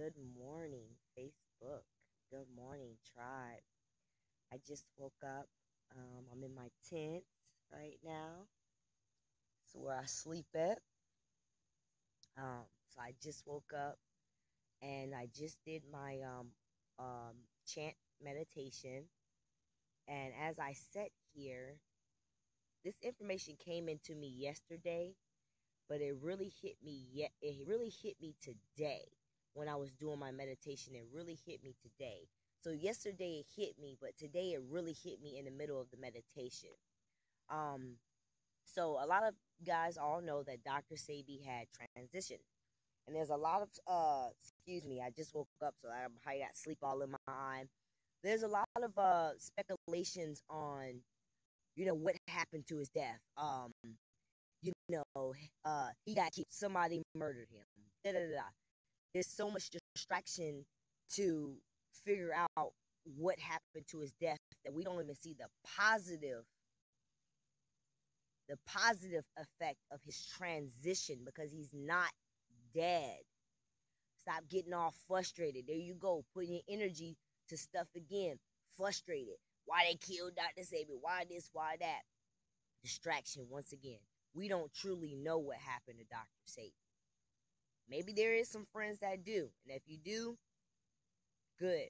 Good morning, Facebook. Good morning, tribe. I just woke up. Um, I'm in my tent right now. It's where I sleep at. Um, so I just woke up and I just did my um, um, chant meditation. And as I sat here, this information came into me yesterday, but it really hit me yet. It really hit me today when I was doing my meditation. It really hit me today. So yesterday it hit me, but today it really hit me in the middle of the meditation. Um, so a lot of guys all know that Dr. Sebi had transitioned. And there's a lot of uh excuse me, I just woke up so I probably got sleep all in my eye. There's a lot of uh speculations on you know what happened to his death. Um you know, uh he got killed, somebody murdered him. Da, da, da, There's so much distraction to figure out what happened to his death that we don't even see the positive the positive effect of his transition because he's not dead. Stop getting all frustrated. There you go, putting your energy to stuff again. Frustrated. Why they killed Dr. Sebi? Why this? Why that? Distraction once again. We don't truly know what happened to Dr. Sebi. Maybe there is some friends that do. And if you do, good.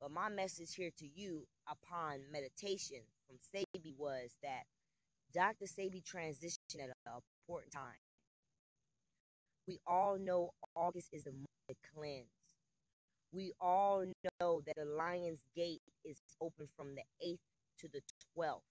But my message here to you upon meditation from Sebi was that Dr. Sebi transitioned at an important time. We all know August is the month to cleanse. We all know that the Lion's Gate is open from the 8th to the 12th.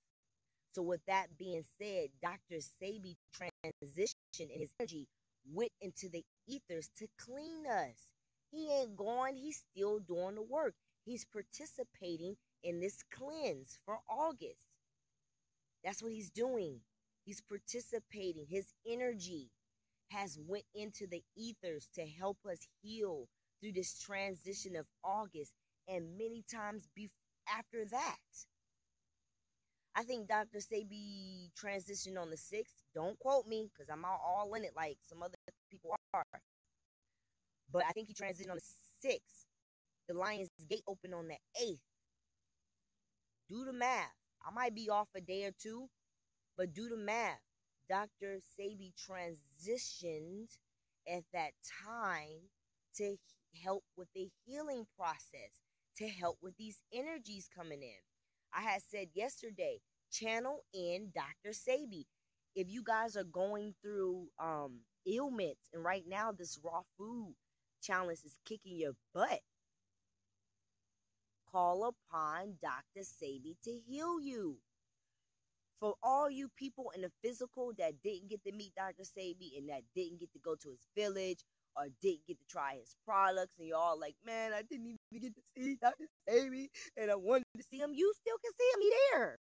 So, with that being said, Dr. Sebi transitioned and his energy went into the ethers to clean us. He ain't gone, he's still doing the work. He's participating in this cleanse for August. That's what he's doing. He's participating. His energy has went into the ethers to help us heal through this transition of August and many times before after that. I think Dr. Sebi transitioned on the 6th. Don't quote me because I'm all, all in it like some other people are. But I think he transitioned on the 6th. The Lion's Gate opened on the 8th. Do the math. I might be off a day or two, but do the math. Dr. Sebi transitioned at that time to help with the healing process, to help with these energies coming in. I had said yesterday, channel in Dr. Sebi. If you guys are going through um, ailments, and right now this raw food challenge is kicking your butt, call upon Dr. Sebi to heal you. For all you people in the physical that didn't get to meet Dr. Sebi and that didn't get to go to his village or didn't get to try his products, and you're all like, man, I didn't even get to see Dr. Sebi and I wanted to see him, you still can see him. He there.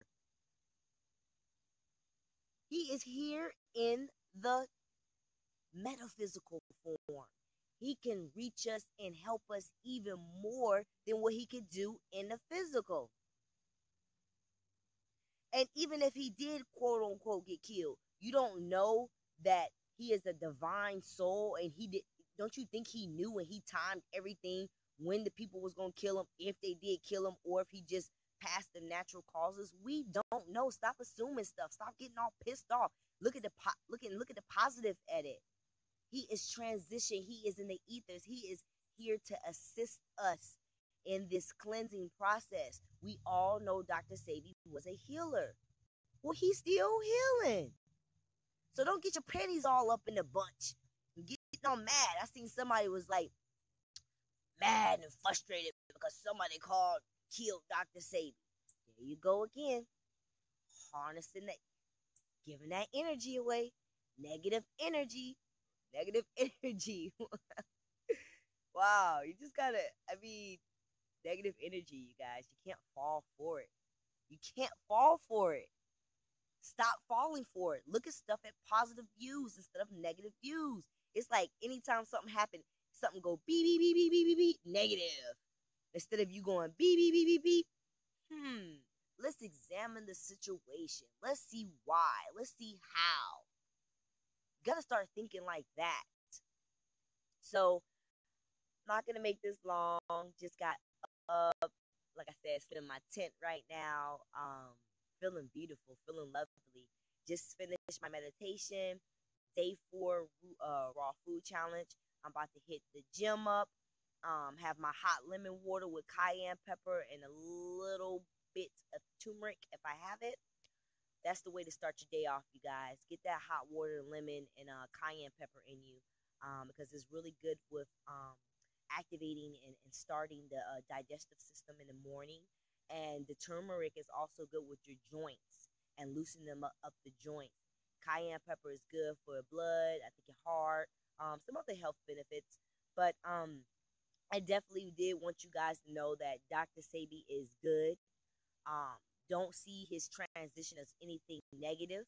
He is here in the metaphysical form he can reach us and help us even more than what he could do in the physical. And even if he did, quote unquote, get killed, you don't know that he is a divine soul and he did. Don't you think he knew when he timed everything when the people was gonna kill him, if they did kill him, or if he just passed the natural causes? We don't know. Stop assuming stuff. Stop getting all pissed off. Look at the po- look at look at the positive at it. He is transition. He is in the ethers. He is here to assist us in this cleansing process. We all know Dr. Sebi was a healer. Well, he's still healing. So don't get your panties all up in a bunch get mad. I seen somebody was like mad and frustrated because somebody called, killed Dr. Sebi. There you go again. Harnessing that, giving that energy away. Negative energy negative energy. wow, you just gotta, I mean, negative energy, you guys. You can't fall for it. You can't fall for it. Stop falling for it. Look at stuff at positive views instead of negative views. It's like anytime something happens, something go beep, beep, beep, beep, beep, beep, beep, negative. Instead of you going beep, beep, beep, beep, beep. Hmm. Let's examine the situation. Let's see why. Let's see how gotta start thinking like that. So not gonna make this long. Just got up, like I said, sitting in my tent right now. Um, feeling beautiful, feeling lovely. Just finished my meditation, day four uh, raw food challenge. I'm about to hit the gym up. Um, have my hot lemon water with cayenne pepper and a little bit of turmeric if I have it. That's the way to start your day off, you guys. Get that hot water, and lemon, and uh, cayenne pepper in you um, because it's really good with um, activating and, and, starting the uh, digestive system in the morning. And the turmeric is also good with your joints and loosen them up, up the joints. Cayenne pepper is good for blood, I think your heart, um, some other health benefits. But um, I definitely did want you guys to know that Dr. Sebi is good. Um, don't see his transition as anything negative.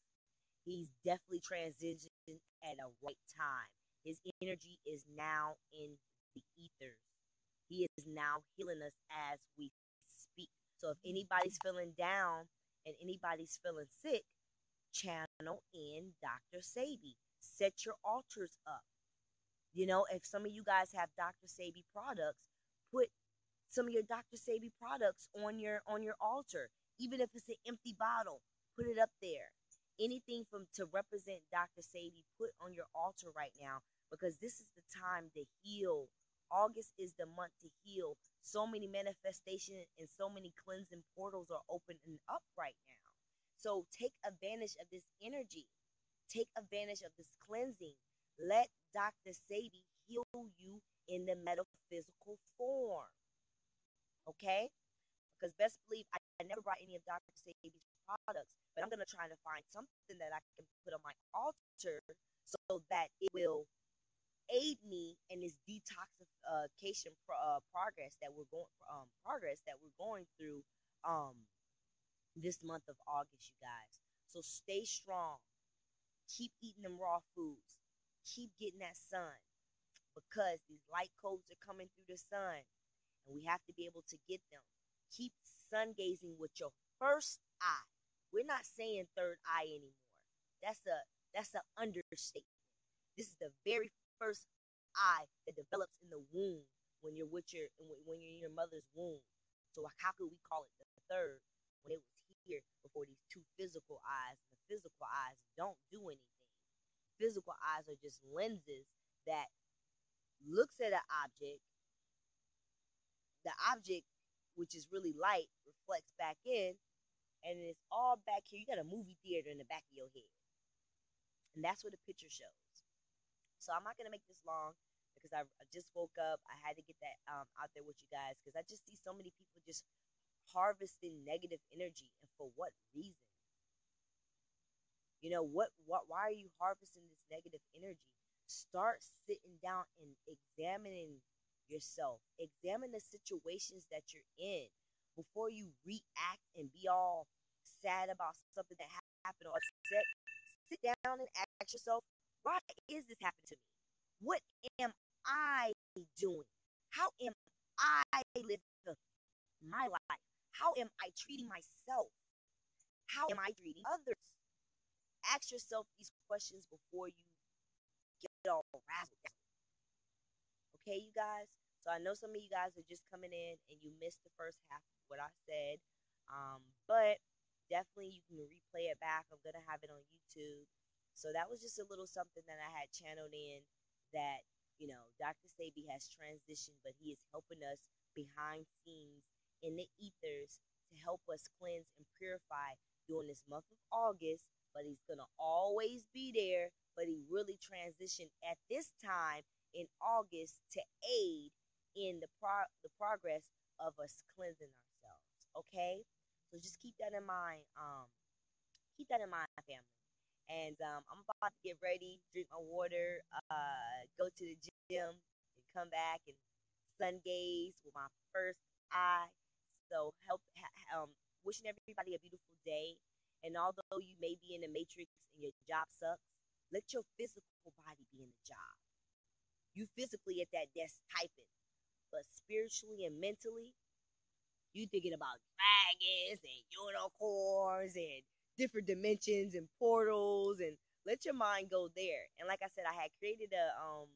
He's definitely transitioned at a right time. His energy is now in the ethers. He is now healing us as we speak. So if anybody's feeling down and anybody's feeling sick, channel in Dr. Sebi. Set your altars up. You know, if some of you guys have Dr. Sebi products, put some of your Dr. Sebi products on your on your altar. Even if it's an empty bottle, put it up there. Anything from to represent Dr. Sebi, put on your altar right now because this is the time to heal. August is the month to heal. So many manifestations and so many cleansing portals are opening up right now. So take advantage of this energy. Take advantage of this cleansing. Let Dr. Sebi heal you in the metaphysical form. Okay? Because best believe I, I never brought any of Dr. Sebi's products, but I'm going to try to find something that I can put on my altar so that it will aid me in this detoxification pro- uh, progress that we're going um, progress that we're going through um, this month of August, you guys. So stay strong. Keep eating them raw foods keep getting that sun because these light codes are coming through the sun and we have to be able to get them. Keep sun gazing with your first eye. We're not saying third eye anymore. That's a that's an understatement. This is the very first eye that develops in the womb when you're with your when you're in your mother's womb. So how could we call it the third when it was here before these two physical eyes? The physical eyes don't do anything physical eyes are just lenses that looks at an object. The object, which is really light, reflects back in, and it's all back here. You got a movie theater in the back of your head. And that's what the picture shows. So I'm not going to make this long because I, just woke up. I had to get that um, out there with you guys because I just see so many people just harvesting negative energy. And for what reason? You know, what, what, why are you harvesting this negative energy? Start sitting down and examining yourself. Examine the situations that you're in before you react and be all sad about something that happened or upset. Sit down and ask yourself, why is this happening to me? What am I doing? How am I living my life? How am I treating myself? How am I treating others? ask yourself these questions before you get all razzled. Okay, you guys? So I know some of you guys are just coming in and you missed the first half of what I said. Um, but definitely you can replay it back. I'm going to have it on YouTube. So that was just a little something that I had channeled in that, you know, Dr. Sebi has transitioned, but he is helping us behind scenes in the ethers to help us cleanse and purify during this month of August but he's going to always be there. But he really transitioned at this time in August to aid in the pro- the progress of us cleansing ourselves. Okay, so just keep that in mind. Um, keep that in mind, family. And um, I'm about to get ready, drink my water, uh, go to the gym, and come back and sun gaze with my first eye. So help, um, wishing everybody a beautiful day. And although you may be in the matrix and your job sucks, let your physical body be in the job. You physically at that desk typing, but spiritually and mentally, you thinking about dragons and unicorns and different dimensions and portals and let your mind go there. And like I said, I had created a um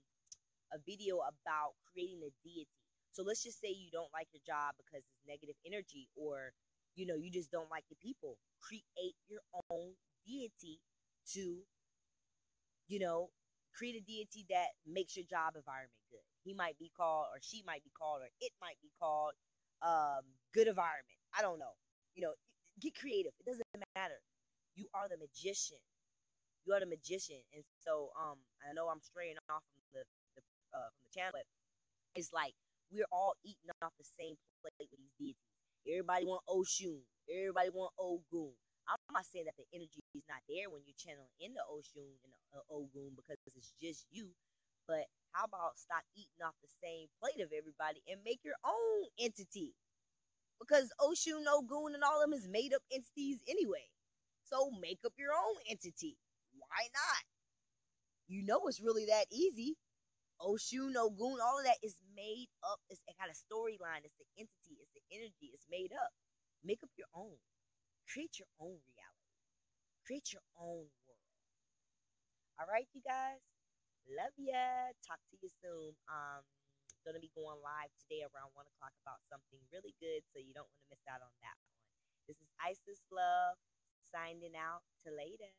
a video about creating a deity. So let's just say you don't like your job because it's negative energy or you know, you just don't like the people. Create your own deity to you know, create a deity that makes your job environment good. He might be called, or she might be called, or it might be called um, good environment. I don't know. You know, get creative. It doesn't matter. You are the magician. You are the magician, and so um, I know I'm straying off from the, the uh, from the channel, but it's like we're all eating off the same plate with these deities. Everybody want Oshun. Everybody want Ogun. I'm not saying that the energy is not there when you're channeling in the Oshun and the uh, Ogun because it's just you. But how about stop eating off the same plate of everybody and make your own entity? Because Oshun, Ogun, and all of them is made up entities anyway. So make up your own entity. Why not? You know it's really that easy. Oshun, Ogun, all of that is made up. It's, it got a storyline. It's the entity. It's the energy. It's made up. Make up your own. Create your own reality. Create your own world. All right, you guys. Love ya. Talk to you soon. Um, gonna be going live today around one o'clock about something really good, so you don't want to miss out on that one. This is Isis Love signing out. To later.